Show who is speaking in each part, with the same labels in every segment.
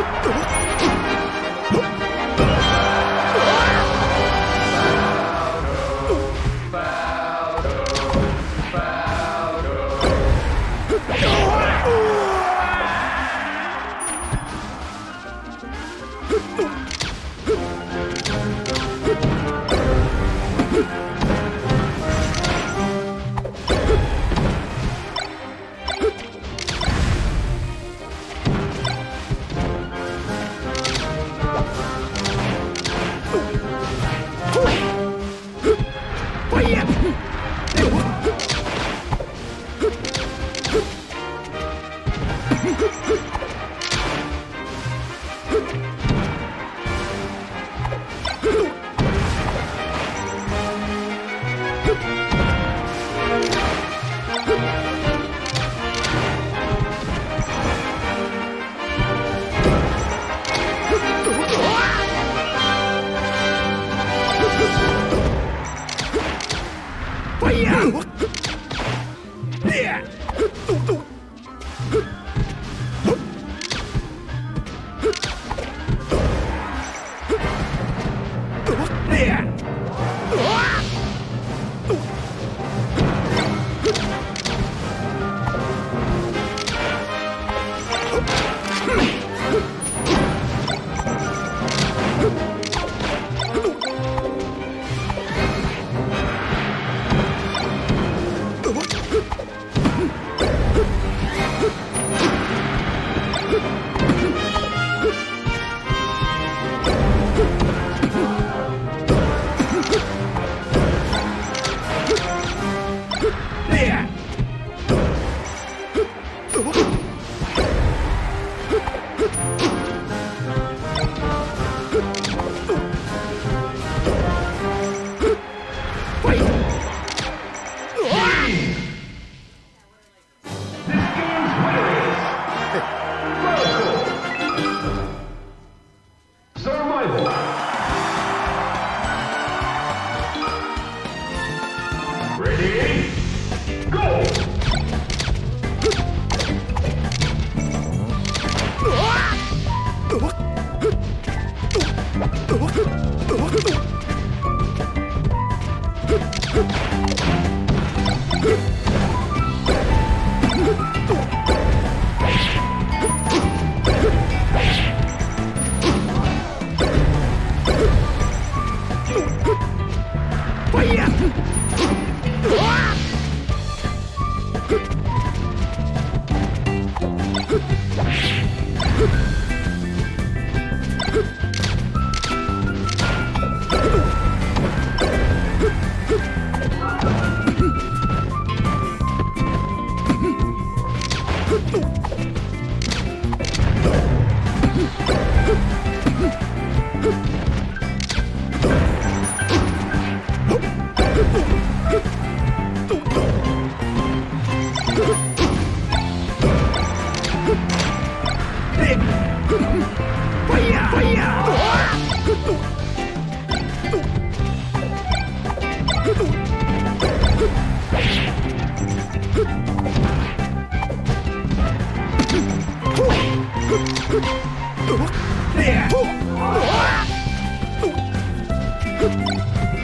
Speaker 1: っと Ready?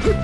Speaker 1: Huh?